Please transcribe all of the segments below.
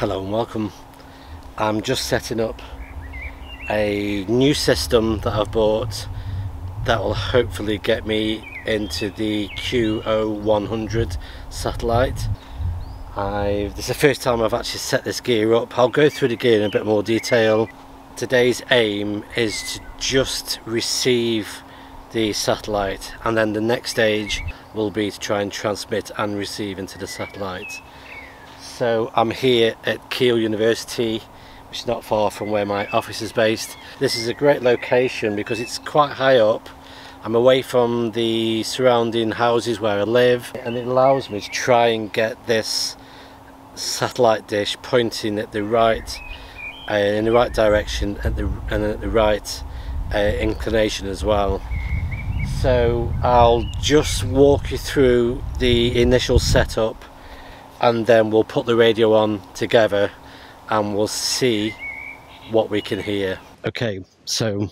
Hello and welcome. I'm just setting up a new system that I've bought that will hopefully get me into the QO100 satellite. I've, this is the first time I've actually set this gear up. I'll go through the gear in a bit more detail. Today's aim is to just receive the satellite and then the next stage will be to try and transmit and receive into the satellite. So I'm here at Keele University which is not far from where my office is based. This is a great location because it's quite high up. I'm away from the surrounding houses where I live and it allows me to try and get this satellite dish pointing at the right uh, in the right direction at the, and at the right uh, inclination as well. So I'll just walk you through the initial setup and then we'll put the radio on together and we'll see what we can hear. Okay, so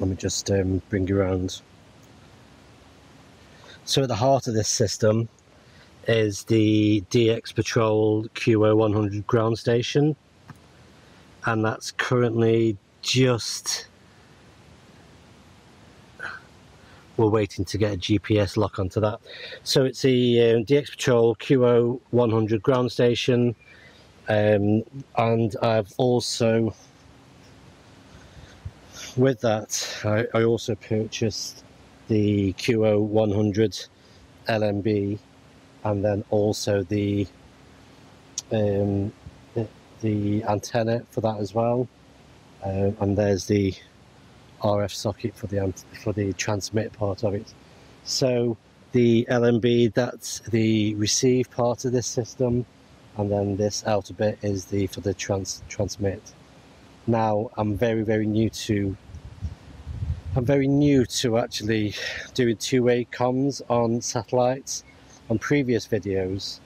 let me just um, bring you around. So at the heart of this system is the DX Patrol QO100 ground station and that's currently just we're waiting to get a GPS lock onto that. So it's the um, DX Patrol QO 100 ground station um, and I've also with that I, I also purchased the QO 100 LNB and then also the um, the, the antenna for that as well uh, and there's the RF socket for the for the transmit part of it. So the LNB that's the receive part of this system and then this outer bit is the for the trans transmit. Now I'm very very new to I'm very new to actually doing two-way comms on satellites. On previous videos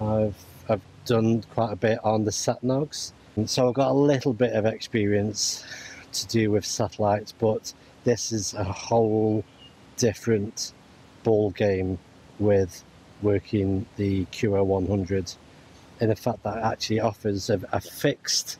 I've I've done quite a bit on the satnogs so I've got a little bit of experience to do with satellites, but this is a whole different ball game with working the QO100 in the fact that actually offers a, a fixed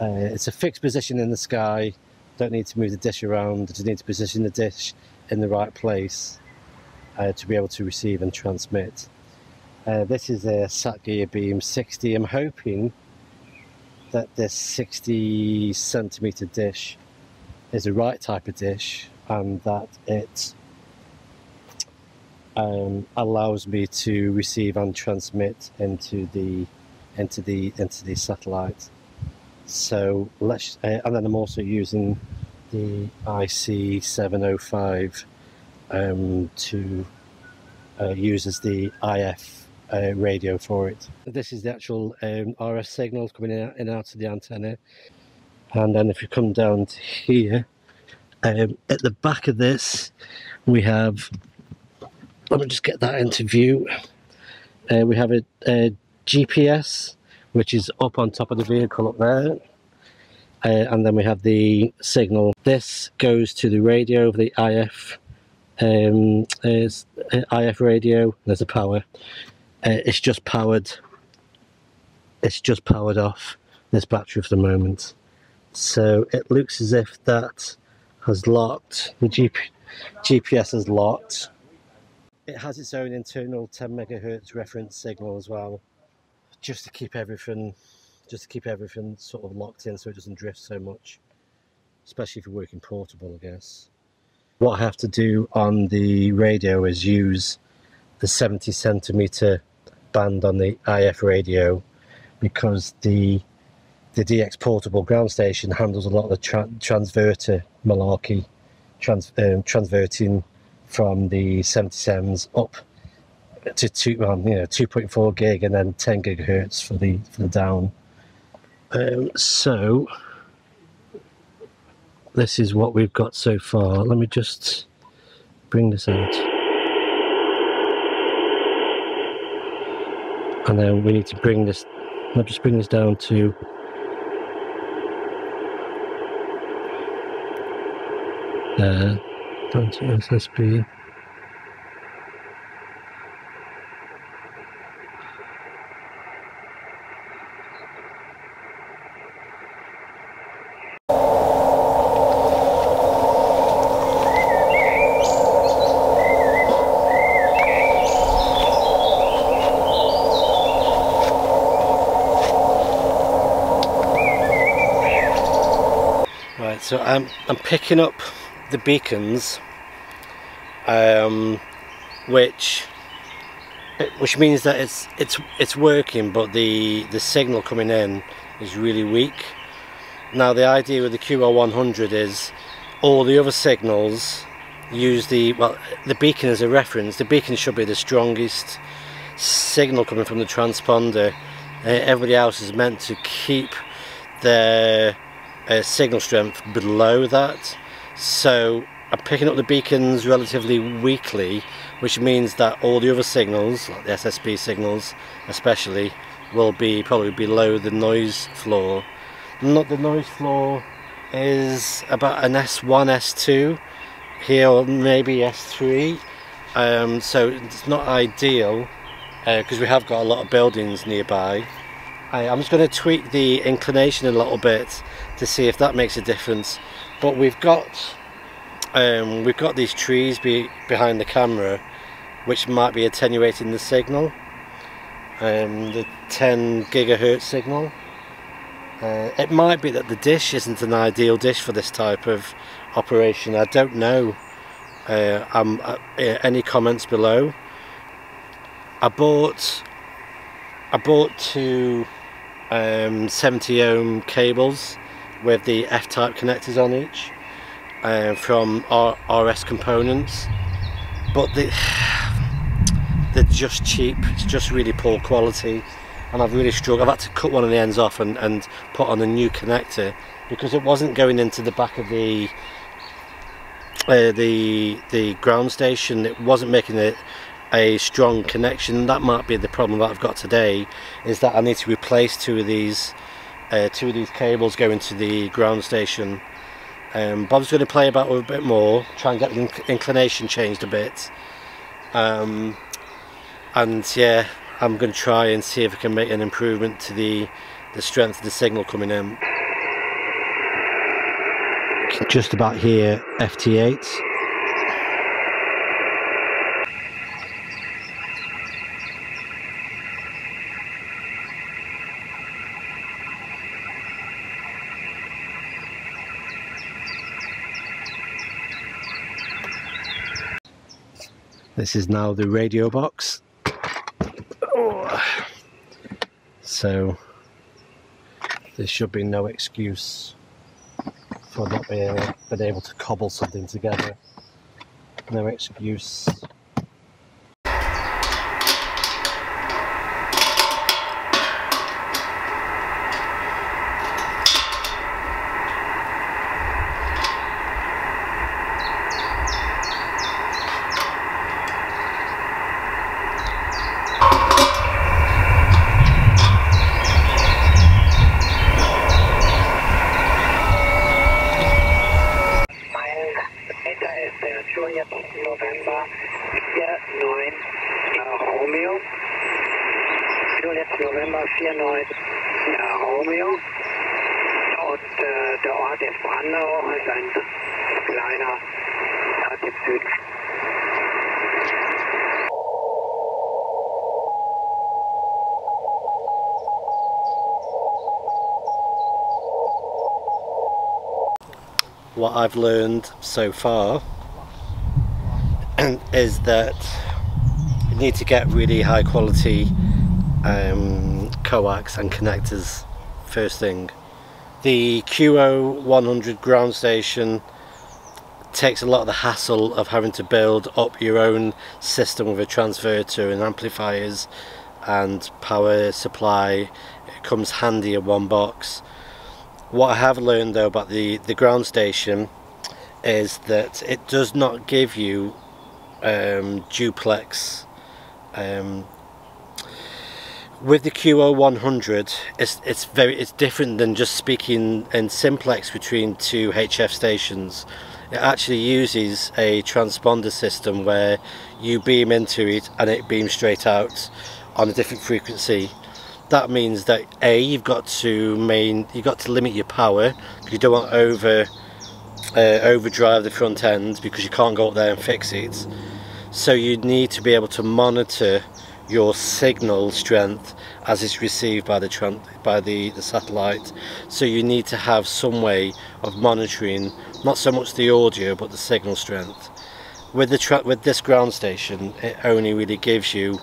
uh, it's a fixed position in the sky. Don't need to move the dish around. Just need to position the dish in the right place uh, to be able to receive and transmit. Uh, this is a Satgear Beam 60 I'm hoping that this 60 centimeter dish is the right type of dish and that it um, allows me to receive and transmit into the into the into the satellite. So let's uh, and then I'm also using the IC 705 um, to uh, use as the IF uh, radio for it. This is the actual um, RF signal coming in, and out of the antenna. And then if you come down to here, um, at the back of this, we have, let me just get that into view. Uh, we have a, a, GPS, which is up on top of the vehicle up there. Uh, and then we have the signal. This goes to the radio, the IF um, is uh, IF radio. There's a power, uh, Uh, it's just powered. It's just powered off this battery for the moment. So it looks as if that has locked the GP, GPS has locked. It has its own internal 10 megahertz reference signal as well just to keep everything just to keep everything sort of locked in so it doesn't drift so much especially if you're working portable I guess. What I have to do on the radio is use the 70 centimeter band on the IF radio because the the DX portable ground station handles a lot of the tra transverter malarkey, trans, um, transverting from the 77s up to two, um, you know, 2.4 gig and then 10 gigahertz for the for the down. Um, so this is what we've got so far. Let me just bring this out. And then we need to bring this I'll just bring this down to uh, down to SSB Right, so I'm, I'm picking up the beacons, um, which which means that it's it's it's working, but the the signal coming in is really weak. Now the idea with the QO100 is all the other signals use the well the beacon as a reference. The beacon should be the strongest signal coming from the transponder. Uh, everybody else is meant to keep their signal strength below that. So I'm picking up the beacons relatively weakly, which means that all the other signals, like the SSB signals especially, will be probably below the noise floor. Not the noise floor is about an S1, S2 here, or maybe S3. Um, so it's not ideal because uh, we have got a lot of buildings nearby. I, am just going to tweak the inclination a little bit to see if that makes a difference. But we've got um, we've got these trees be, behind the camera which might be attenuating the signal. Um, the 10 gigahertz signal. Uh, it might be that the dish isn't an ideal dish for this type of operation. I don't know. Uh, uh, any comments below? I bought I bought two um, 70 ohm cables with the F-type connectors on each uh, from R RS components. But they, they're just cheap. It's just really poor quality. And I've really struggled I've had to cut one of the ends off and, and put on a new connector because it wasn't going into the back of the uh, the the ground station. It wasn't making it a strong connection. That might be the problem that I've got today is that I need to replace two of these uh, two of these cables going to the ground station. Um, Bob's going to play about with a bit more try and get the inc inclination changed a bit. Um, and yeah I'm going to try and see if I can make an improvement to the the strength of the signal coming in. Just about here FT8 This is now the radio box. So there should be no excuse for not being able to cobble something together. No excuse What I've learned so far is that you need to get really high quality um, coax and connectors first thing. The QO100 ground station takes a lot of the hassle of having to build up your own system with a transverter and amplifiers and power supply. It comes handy in one box. What I have learned though about the, the ground station is that it does not give you um, duplex um, with the QO100 it's it's very it's different than just speaking in simplex between two HF stations. It actually uses a transponder system where you beam into it and it beams straight out on a different frequency that means that a you've got to main you've got to limit your power because you don't want over uh, overdrive the front end because you can't go up there and fix it. So you need to be able to monitor your signal strength as it's received by the by the, the satellite. So you need to have some way of monitoring not so much the audio but the signal strength. With the with this ground station it only really gives you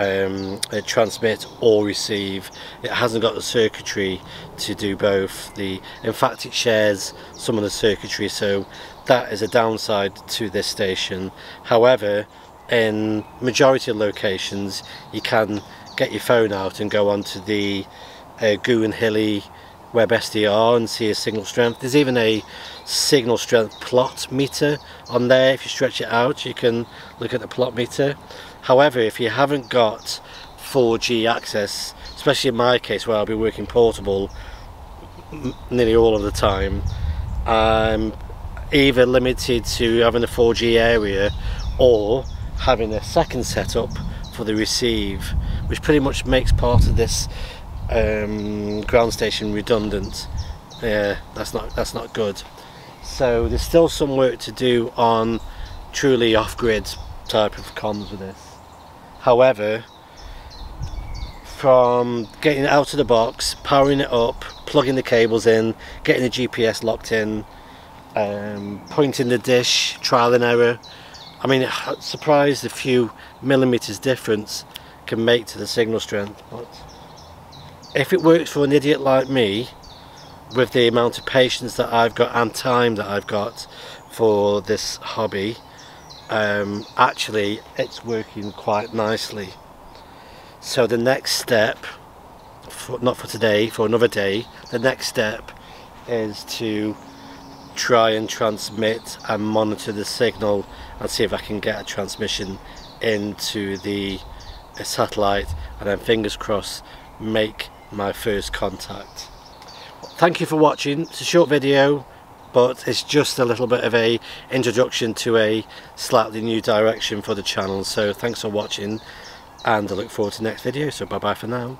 um, transmit or receive it hasn't got the circuitry to do both the in fact it shares some of the circuitry so that is a downside to this station however in majority of locations you can get your phone out and go onto the uh, Goonhilly web SDR and see a signal strength. There's even a signal strength plot meter on there. If you stretch it out you can look at the plot meter. However if you haven't got 4G access, especially in my case where I'll be working portable nearly all of the time, I'm either limited to having a 4G area or having a second setup for the receive which pretty much makes part of this um, ground station redundant. Yeah that's not that's not good. So there's still some work to do on truly off-grid type of comms with this however from getting it out of the box powering it up plugging the cables in getting the GPS locked in um, pointing the dish trial and error I mean, surprised a few millimeters difference can make to the signal strength. But if it works for an idiot like me, with the amount of patience that I've got and time that I've got for this hobby, um, actually it's working quite nicely. So the next step, for, not for today, for another day, the next step is to try and transmit and monitor the signal and see if I can get a transmission into the satellite and then fingers crossed make my first contact. Thank you for watching. It's a short video but it's just a little bit of a introduction to a slightly new direction for the channel so thanks for watching and I look forward to the next video so bye bye for now.